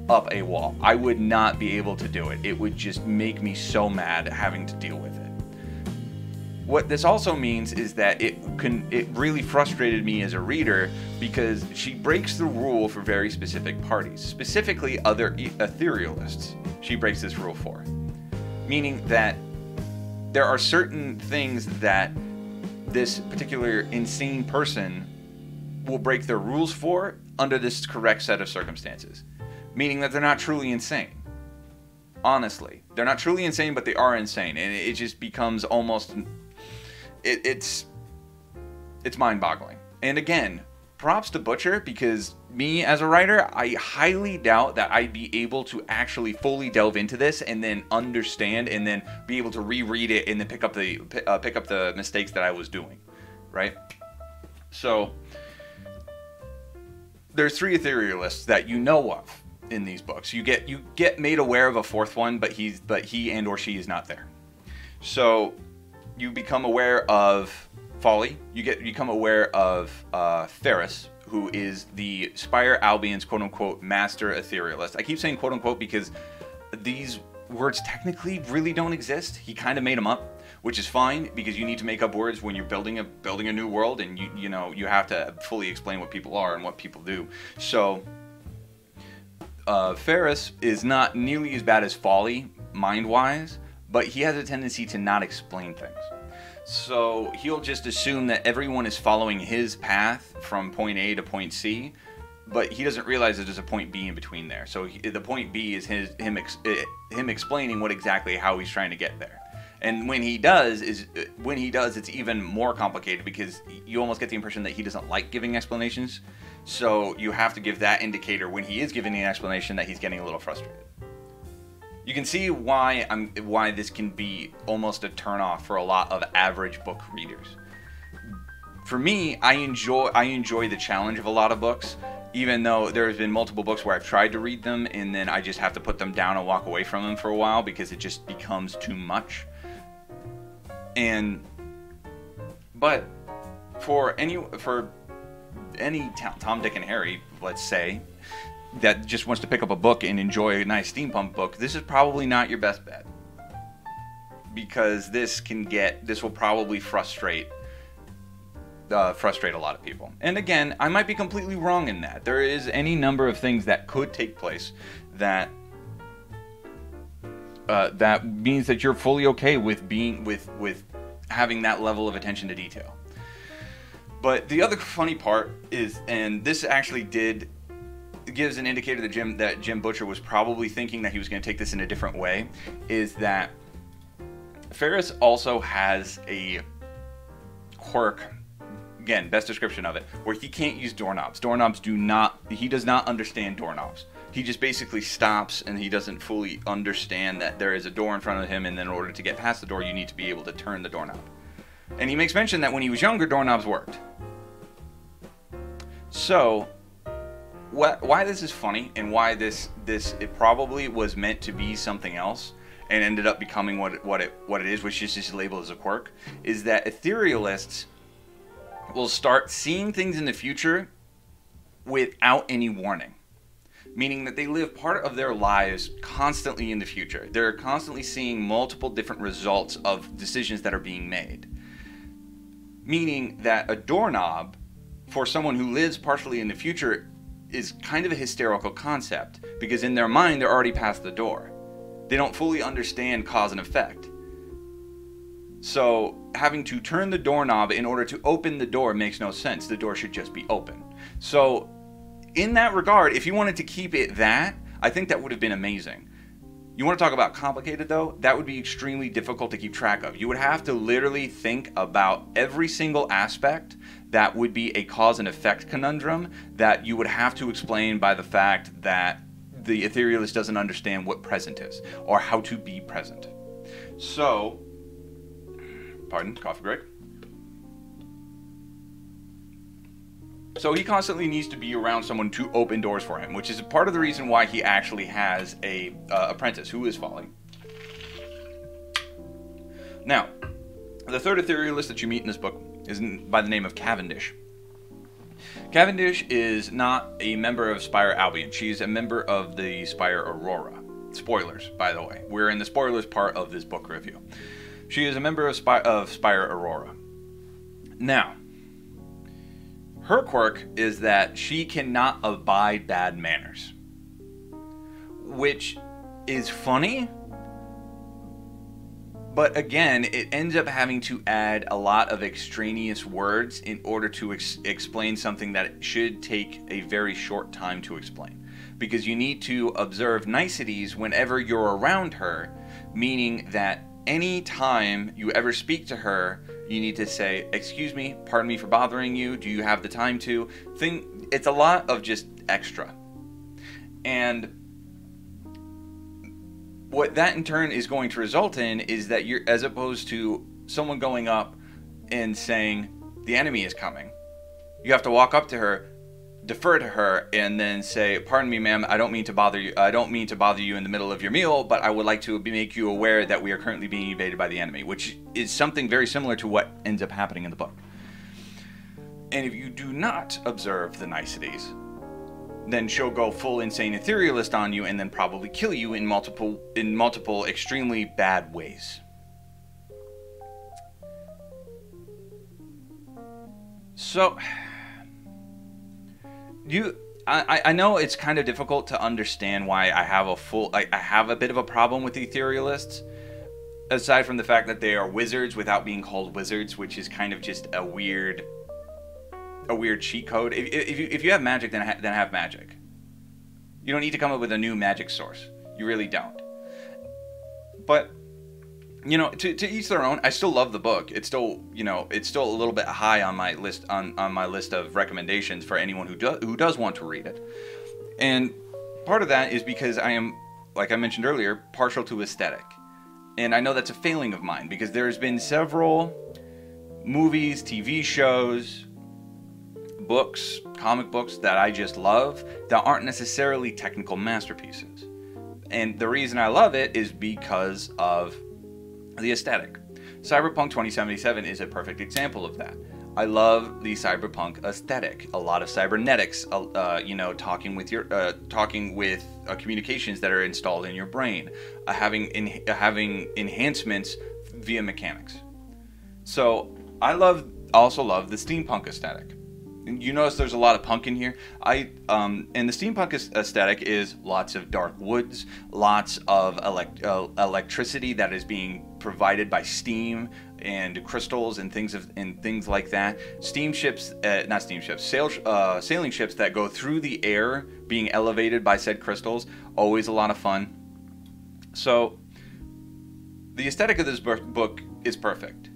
up a wall. I would not be able to do it. It would just make me so mad having to deal with it. What this also means is that it can it really frustrated me as a reader because she breaks the rule for very specific parties, specifically other etherealists. She breaks this rule for, meaning that there are certain things that this particular insane person will break their rules for under this correct set of circumstances, meaning that they're not truly insane. Honestly, they're not truly insane, but they are insane, and it just becomes almost it, it's it's mind-boggling. And again, props to Butcher because me as a writer, I highly doubt that I'd be able to actually fully delve into this and then understand and then be able to reread it and then pick up the uh, pick up the mistakes that I was doing, right? So there's three etherealists that you know of in these books. You get you get made aware of a fourth one, but he's but he and or she is not there. So you become aware of Folly. You get you become aware of uh, Ferus, who is the Spire Albion's quote unquote master etherealist. I keep saying quote unquote because these words technically really don't exist. He kind of made them up, which is fine because you need to make up words when you're building a building a new world, and you you know you have to fully explain what people are and what people do. So. Uh, Ferus is not nearly as bad as Folly, mind wise, but he has a tendency to not explain things. So he'll just assume that everyone is following his path from point A to point C, but he doesn't realize that there's a point B in between there. So he, the point B is his him ex, eh, him explaining what exactly how he's trying to get there. And when he does is eh, when he does it's even more complicated because you almost get the impression that he doesn't like giving explanations. So you have to give that indicator when he is giving an explanation that he's getting a little frustrated you can see why I'm why this can be almost a turnoff for a lot of average book readers. For me, I enjoy I enjoy the challenge of a lot of books, even though there's been multiple books where I've tried to read them and then I just have to put them down and walk away from them for a while because it just becomes too much. And but for any for any Tom, Dick, and Harry, let's say, that just wants to pick up a book and enjoy a nice steampunk book, this is probably not your best bet. Because this can get, this will probably frustrate uh, frustrate a lot of people. And again, I might be completely wrong in that. There is any number of things that could take place that uh, that means that you're fully okay with being with with having that level of attention to detail. But the other funny part is, and this actually did gives an indicator that Jim that Jim Butcher was probably thinking that he was going to take this in a different way, is that Ferus also has a quirk. Again, best description of it, where he can't use doorknobs. Doorknobs do not. He does not understand doorknobs he just basically stops and he doesn't fully understand that there is a door in front of him and then in order to get past the door you need to be able to turn the doorknob. And he makes mention that when he was younger doorknobs worked. So what, why this is funny and why this this it probably was meant to be something else and ended up becoming what it, what it what it is which is just labeled as a quirk is that etherealists will start seeing things in the future without any warning meaning that they live part of their lives constantly in the future. They're constantly seeing multiple different results of decisions that are being made. Meaning that a doorknob, for someone who lives partially in the future, is kind of a hysterical concept because in their mind they're already past the door. They don't fully understand cause and effect. So having to turn the doorknob in order to open the door makes no sense. The door should just be open. So in that regard, if you wanted to keep it that, I think that would have been amazing. You want to talk about complicated though? That would be extremely difficult to keep track of. You would have to literally think about every single aspect that would be a cause and effect conundrum that you would have to explain by the fact that the etherealist doesn't understand what present is or how to be present. So, pardon, coffee break. So he constantly needs to be around someone to open doors for him, which is part of the reason why he actually has a uh, apprentice who is Folly. Now, the third etherealist that you meet in this book is by the name of Cavendish. Cavendish is not a member of Spire Albion. She's a member of the Spire Aurora. Spoilers, by the way. We're in the spoilers part of this book review. She is a member of, of Spire Aurora. Now, her quirk is that she cannot abide bad manners, which is funny. But again, it ends up having to add a lot of extraneous words in order to ex- explain something that should take a very short time to explain. Because you need to observe niceties whenever you're around her, meaning that any time you ever speak to her, you need to say, "Excuse me, pardon me for bothering you. Do you have the time to?" Thing. It's a lot of just extra, and what that in turn is going to result in is that you're, as opposed to someone going up and saying, "The enemy is coming," you have to walk up to her, defer to her and then say, "Pardon me, ma'am. I don't mean to bother you. I don't mean to bother you in the middle of your meal, but I would like to make you aware that we are currently being invaded by the enemy," which is something very similar to what ends up happening in the book. And if you do not observe the niceties, then she'll go full insane etherealist on you and then probably kill you in multiple in multiple extremely bad ways. So you I, I know it's kind of difficult to understand why I have a full I, I have a bit of a problem with etherealists aside from the fact that they are wizards without being called wizards which is kind of just a weird a weird cheat code. If, if, you, if you have magic then, ha- then have magic. You don't need to come up with a new magic source. You really don't. But you know, to, to each their own. I still love the book. It's still, you know, it's still a little bit high on my list on, on my list of recommendations for anyone who does who does want to read it. And part of that is because I am, like I mentioned earlier, partial to aesthetic. And I know that's a failing of mine because there's been several movies, TV shows, books, comic books that I just love that aren't necessarily technical masterpieces. And the reason I love it is because of the aesthetic. Cyberpunk 2077 is a perfect example of that. I love the cyberpunk aesthetic. A lot of cybernetics, uh, uh, you know, talking with your, uh, talking with uh, communications that are installed in your brain, uh, having in, having enhancements via mechanics. So I love also love the steampunk aesthetic. You notice there's a lot of punk in here. I um, and the steampunk aesthetic is lots of dark woods, lots of elect- uh, electricity that is being provided by steam and crystals and things of and things like that. Steamships, uh, not steamships, sail, uh, sailing ships that go through the air, being elevated by said crystals. Always a lot of fun. So, the aesthetic of this book is perfect,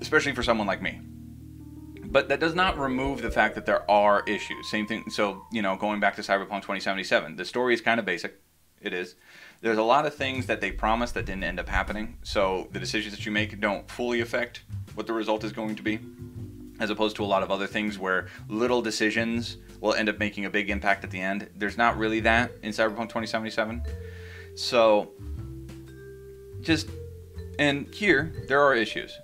especially for someone like me. But that does not remove the fact that there are issues. Same thing. So, you know, going back to Cyberpunk 2077, the story is kind of basic. It is. There's a lot of things that they promised that didn't end up happening. So the decisions that you make don't fully affect what the result is going to be, as opposed to a lot of other things where little decisions will end up making a big impact at the end. There's not really that in Cyberpunk 2077. So, just, and here, there are issues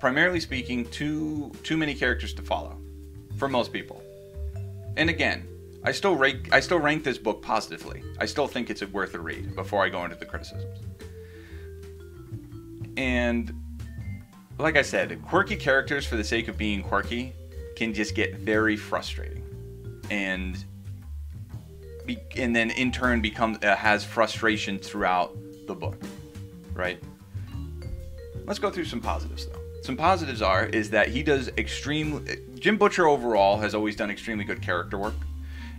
primarily speaking, too too many characters to follow for most people. And again, I still rank I still rank this book positively. I still think it's worth a read before I go into the criticisms. And like I said, quirky characters for the sake of being quirky can just get very frustrating. And be, and then in turn becomes uh, has frustration throughout the book, right? Let's go through some positives though some positives are is that he does extreme. Jim Butcher overall has always done extremely good character work,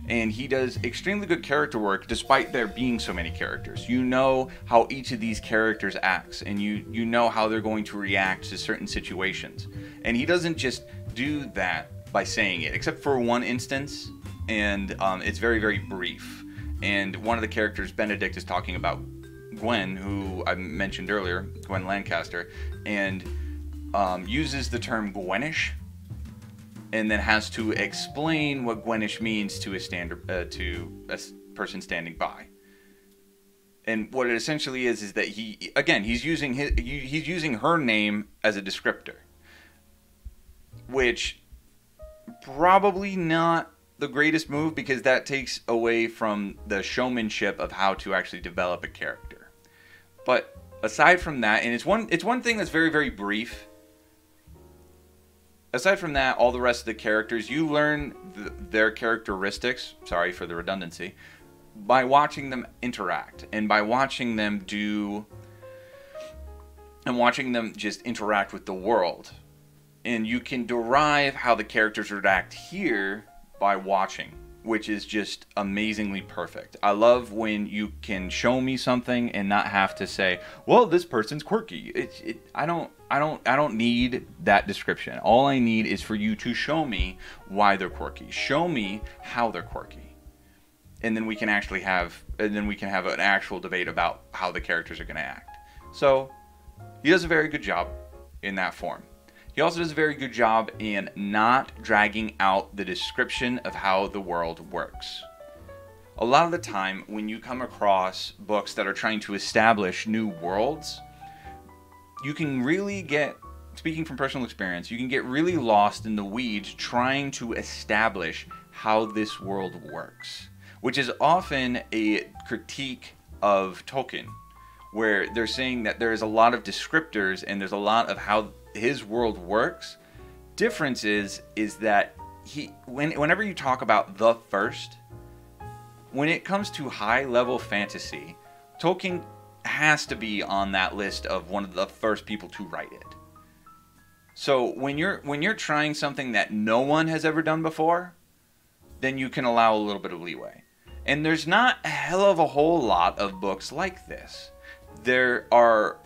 and he does extremely good character work despite there being so many characters. You know how each of these characters acts, and you you know how they're going to react to certain situations, and he doesn't just do that by saying it, except for one instance, and um, it's very very brief. And one of the characters, Benedict, is talking about Gwen, who I mentioned earlier, Gwen Lancaster, and um, uses the term Gwenish and then has to explain what Gwenish means to a standard uh, to a person standing by. And what it essentially is is that he again he's using his he's using her name as a descriptor, which probably not the greatest move because that takes away from the showmanship of how to actually develop a character. But aside from that, and it's one it's one thing that's very very brief aside from that, all the rest of the characters, you learn th- their characteristics. Sorry for the redundancy. By watching them interact and by watching them do. and watching them just interact with the world. And you can derive how the characters react here by watching which is just amazingly perfect. I love when you can show me something and not have to say, "Well, this person's quirky." It, it, I don't, I don't, I don't need that description. All I need is for you to show me why they're quirky. Show me how they're quirky, and then we can actually have, and then we can have an actual debate about how the characters are going to act. So, he does a very good job in that form. He also does a very good job in not dragging out the description of how the world works. A lot of the time, when you come across books that are trying to establish new worlds, you can really get, speaking from personal experience, you can get really lost in the weeds trying to establish how this world works, which is often a critique of Tolkien, where they're saying that there is a lot of descriptors and there's a lot of how his world works. Difference is is that he when whenever you talk about the first, when it comes to high level fantasy, Tolkien has to be on that list of one of the first people to write it. So when you're when you're trying something that no one has ever done before, then you can allow a little bit of leeway. And there's not a hell of a whole lot of books like this. There are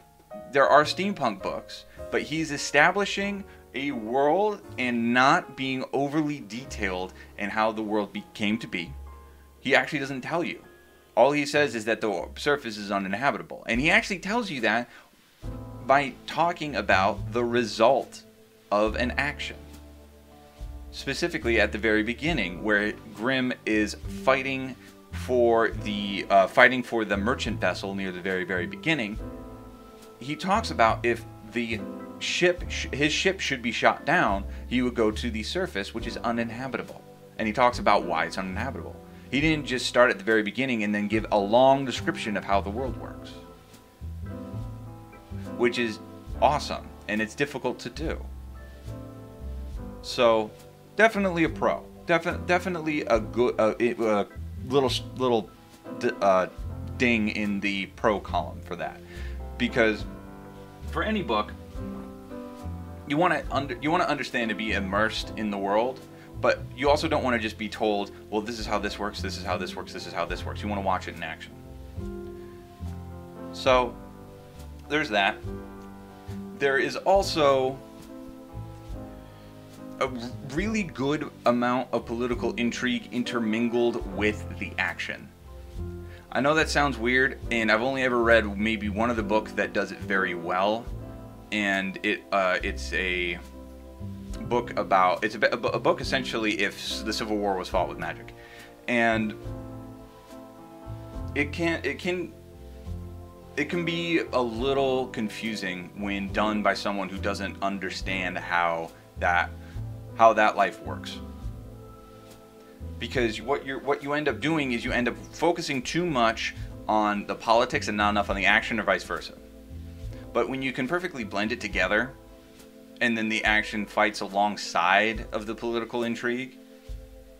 there are steampunk books, but he's establishing a world and not being overly detailed in how the world came to be. He actually doesn't tell you. All he says is that the surface is uninhabitable. And he actually tells you that by talking about the result of an action. Specifically at the very beginning, where Grimm is fighting for the uh, fighting for the merchant vessel near the very very beginning he talks about if the ship, his ship should be shot down, he would go to the surface, which is uninhabitable. And he talks about why it's uninhabitable. He didn't just start at the very beginning and then give a long description of how the world works, which is awesome. and it's difficult to do. So, definitely a pro. Defi- definitely a good, a little little uh, ding in the pro column for that, because for any book, you want to under you want to understand to be immersed in the world, but you also don't want to just be told, well, this is how this works, this is how this works, this is how this works. You want to watch it in action. So, there's that. There is also a really good amount of political intrigue intermingled with the action. I know that sounds weird, and I've only ever read maybe one of the books that does it very well, and it uh, it's a book about it's a, a book essentially if the Civil War was fought with magic, and it can it can it can be a little confusing when done by someone who doesn't understand how that how that life works. Because what you what you end up doing is you end up focusing too much on the politics and not enough on the action or vice versa. But when you can perfectly blend it together and then the action fights alongside of the political intrigue,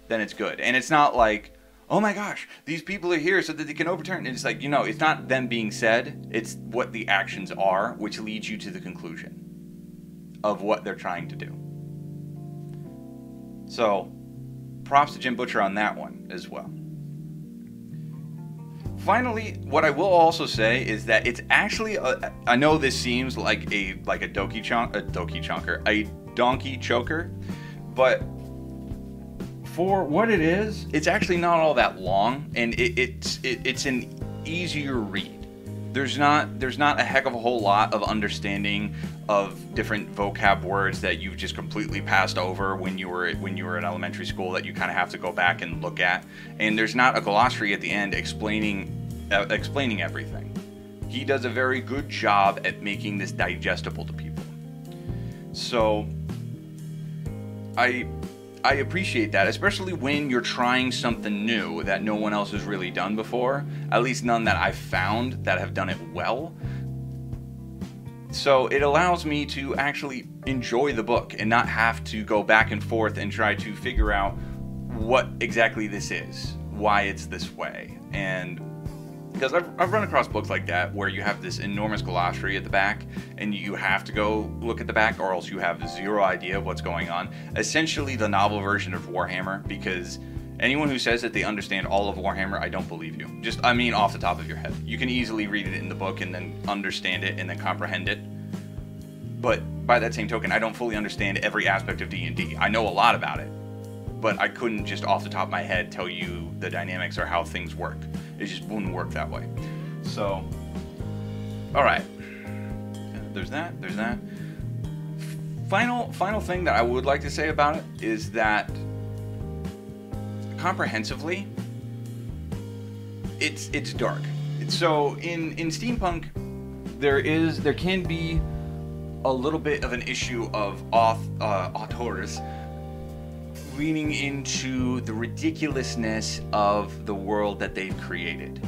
then it's good. And it's not like oh my gosh, these people are here so that they can overturn. It's like, you know, it's not them being said, it's what the actions are, which leads you to the conclusion of what they're trying to do. So, props to Jim Butcher on that one as well. Finally, what I will also say is that it's actually a, I know this seems like a like a donkey chunk a donkey chunker, a donkey choker, but for what it is, it's actually not all that long, and it, it's it, it's an easier read. There's not there's not a heck of a whole lot of understanding of different vocab words that you've just completely passed over when you were when you were in elementary school that you kind of have to go back and look at. And there's not a glossary at the end explaining uh, explaining everything. He does a very good job at making this digestible to people. So I I appreciate that, especially when you're trying something new that no one else has really done before. At least none that I've found that have done it well. So it allows me to actually enjoy the book and not have to go back and forth and try to figure out what exactly this is, why it's this way, and because I've, I've run across books like that where you have this enormous glossary at the back and you have to go look at the back or else you have zero idea of what's going on. Essentially, the novel version of Warhammer because anyone who says that they understand all of Warhammer, I don't believe you. Just, I mean, off the top of your head. You can easily read it in the book and then understand it and then comprehend it. But by that same token, I don't fully understand every aspect of D&D. I know a lot about it, but I couldn't just off the top of my head tell you the dynamics or how things work. It just wouldn't work that way. So, all right. There's that. There's that. Final, final thing that I would like to say about it is that comprehensively, it's it's dark. So in in steampunk, there is there can be a little bit of an issue of auth, uh, authors leaning into the ridiculousness of the world that they've created.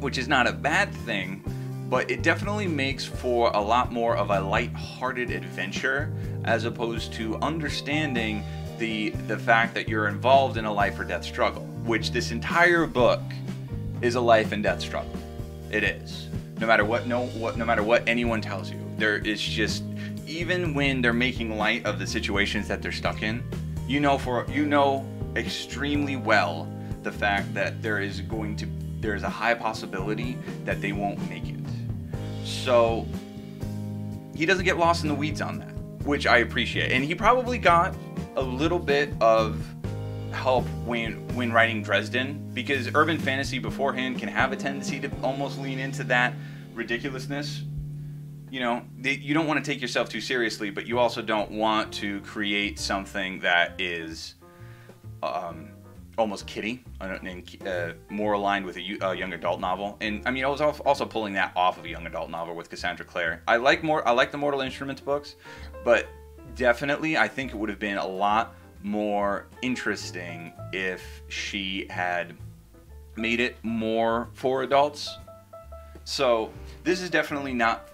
Which is not a bad thing, but it definitely makes for a lot more of a light-hearted adventure as opposed to understanding the the fact that you're involved in a life or death struggle, which this entire book is a life and death struggle. It is. No matter what no what no matter what anyone tells you. There is just even when they're making light of the situations that they're stuck in, you know for you know extremely well the fact that there is going to there is a high possibility that they won't make it. So he doesn't get lost in the weeds on that, which I appreciate. And he probably got a little bit of help when when writing Dresden because urban fantasy beforehand can have a tendency to almost lean into that ridiculousness you know, they, you don't want to take yourself too seriously, but you also don't want to create something that is um, almost kiddie and uh, more aligned with a, young adult novel. And I mean, I was also pulling that off of a young adult novel with Cassandra Clare. I like more. I like the Mortal Instruments books, but definitely, I think it would have been a lot more interesting if she had made it more for adults. So this is definitely not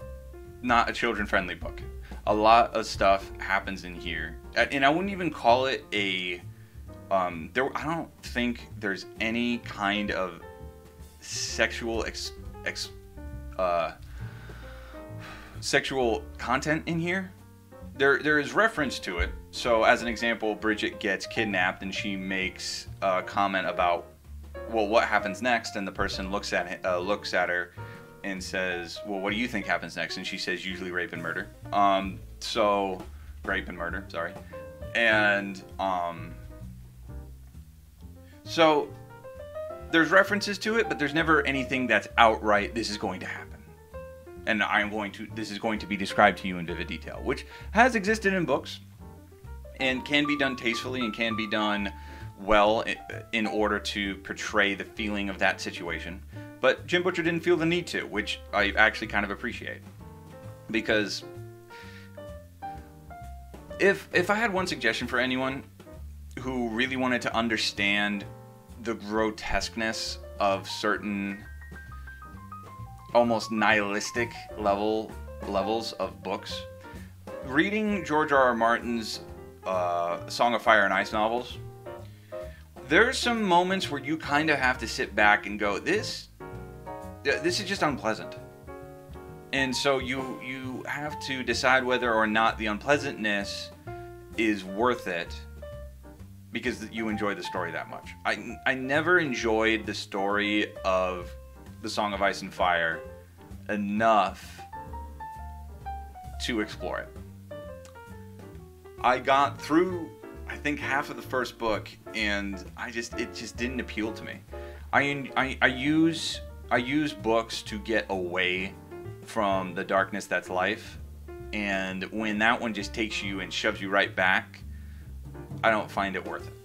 not a children friendly book. A lot of stuff happens in here, and I wouldn't even call it a. Um, there, I don't think there's any kind of sexual ex, ex uh, sexual content in here. There, there is reference to it. So, as an example, Bridget gets kidnapped and she makes a comment about, well, what happens next? And the person looks at uh, looks at her and says, well, what do you think happens next? And she says, usually rape and murder. Um, so, rape and murder. Sorry, and um, so there's references to it, but there's never anything that's outright. This is going to happen and I'm going to this is going to be described to you in vivid detail, which has existed in books and can be done tastefully and can be done well in order to portray the feeling of that situation. But Jim Butcher didn't feel the need to, which I actually kind of appreciate. Because if if I had one suggestion for anyone who really wanted to understand the grotesqueness of certain almost nihilistic level levels of books. Reading George R. R. Martin's uh, Song of Fire and Ice novels, there's some moments where you kind of have to sit back and go, "This, this is just unpleasant," and so you you have to decide whether or not the unpleasantness is worth it because you enjoy the story that much. I I never enjoyed the story of the Song of Ice and Fire enough to explore it. I got through I think half of the first book and I just it just didn't appeal to me. I I, I use I use books to get away from the darkness that's life and when that one just takes you and shoves you right back, I don't find it worth it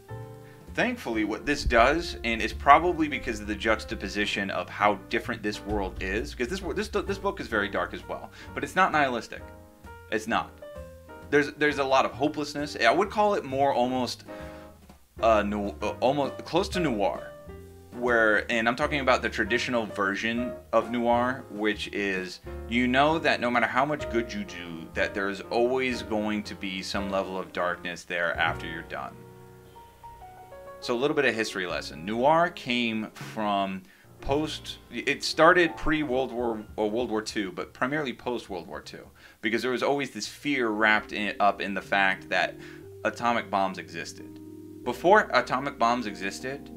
thankfully, what this does, and it's probably because of the juxtaposition of how different this world is, because this this this book is very dark as well, but it's not nihilistic. It's not. There's there's a lot of hopelessness. I would call it more almost uh, uh, almost close to noir, where and I'm talking about the traditional version of noir, which is you know that no matter how much good you do, that there's always going to be some level of darkness there after you're done so a little bit of history lesson. Noir came from post. It started pre World War or World War II, but primarily post World War II, because there was always this fear wrapped in, up in the fact that atomic bombs existed. Before atomic bombs existed,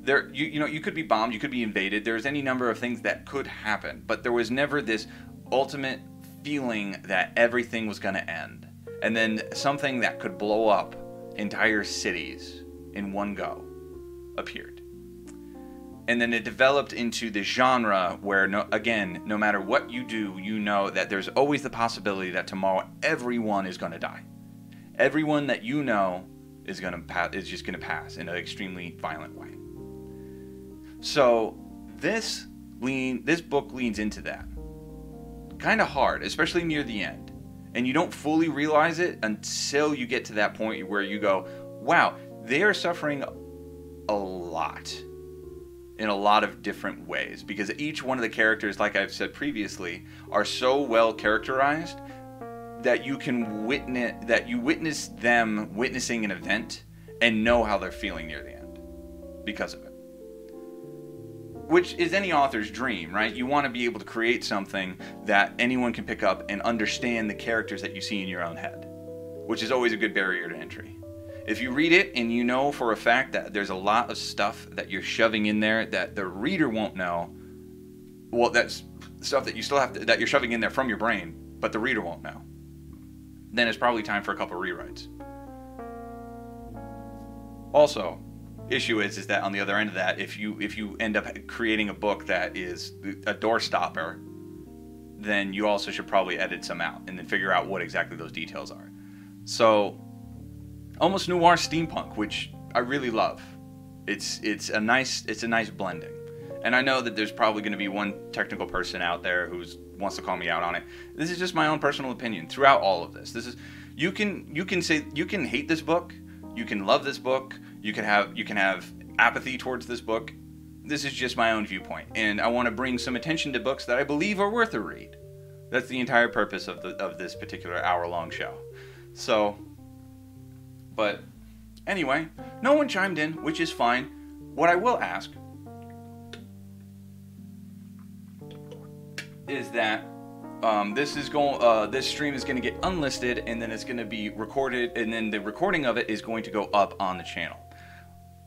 there you you know you could be bombed, you could be invaded. There's any number of things that could happen, but there was never this ultimate feeling that everything was going to end, and then something that could blow up entire cities in one go appeared. And then it developed into the genre where, no, again, no matter what you do, you know that there's always the possibility that tomorrow everyone is going to die. Everyone that you know is going to pass is just going to pass in an extremely violent way. So this lean this book leans into that. Kind of hard, especially near the end. And you don't fully realize it until you get to that point where you go, "Wow, they are suffering a lot in a lot of different ways because each one of the characters, like I've said previously, are so well characterized that you can witness that you witness them witnessing an event and know how they're feeling near the end because of it. Which is any author's dream, right? You want to be able to create something that anyone can pick up and understand the characters that you see in your own head, which is always a good barrier to entry. If you read it and you know for a fact that there's a lot of stuff that you're shoving in there that the reader won't know, well, that's stuff that you still have to, that you're shoving in there from your brain, but the reader won't know. Then it's probably time for a couple rewrites. Also, issue is is that on the other end of that, if you if you end up creating a book that is a doorstopper, then you also should probably edit some out and then figure out what exactly those details are. So almost noir steampunk, which I really love. It's it's a nice it's a nice blending. And I know that there's probably going to be one technical person out there who wants to call me out on it. This is just my own personal opinion throughout all of this. This is you can you can say you can hate this book, you can love this book, you can have you can have apathy towards this book. This is just my own viewpoint, and I want to bring some attention to books that I believe are worth a read. That's the entire purpose of the of this particular hour long show. So, but anyway, no one chimed in, which is fine. What I will ask is that um, this is going uh, this stream is going to get unlisted and then it's going to be recorded and then the recording of it is going to go up on the channel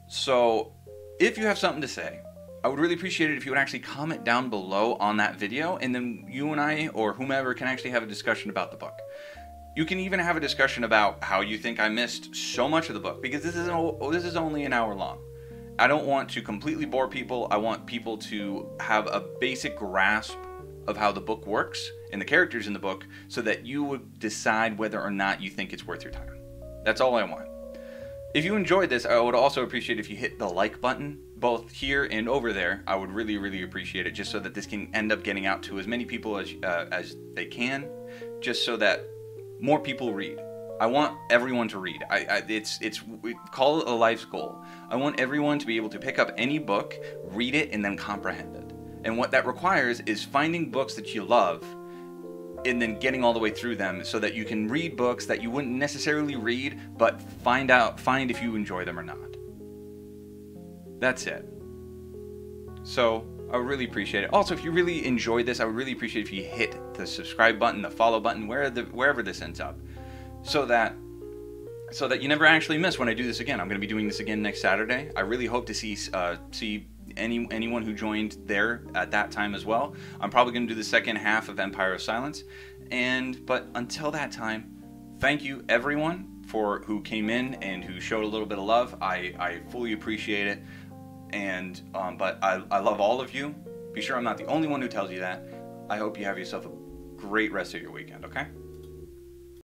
so if you have something to say i would really appreciate it if you would actually comment down below on that video and then you and i or whomever can actually have a discussion about the book you can even have a discussion about how you think i missed so much of the book because this is this is only an hour long i don't want to completely bore people i want people to have a basic grasp of how the book works and the characters in the book so that you would decide whether or not you think it's worth your time. That's all I want. If you enjoyed this, I would also appreciate if you hit the like button, both here and over there. I would really, really appreciate it, just so that this can end up getting out to as many people as uh, as they can, just so that more people read. I want everyone to read. I, I, it's it's call it a life's goal. I want everyone to be able to pick up any book, read it, and then comprehend it. And what that requires is finding books that you love and then getting all the way through them so that you can read books that you wouldn't necessarily read but find out find if you enjoy them or not. That's it. So, I would really appreciate it. Also, if you really enjoyed this, I would really appreciate if you hit the subscribe button, the follow button, where the, wherever this ends up, so that so that you never actually miss when I do this again. I'm going to be doing this again next Saturday. I really hope to see uh, see any anyone who joined there at that time as well. I'm probably going to do the second half of Empire of Silence, and but until that time, thank you everyone for who came in and who showed a little bit of love. I I fully appreciate it, and um, but I I love all of you. Be sure I'm not the only one who tells you that. I hope you have yourself a great rest of your weekend. Okay.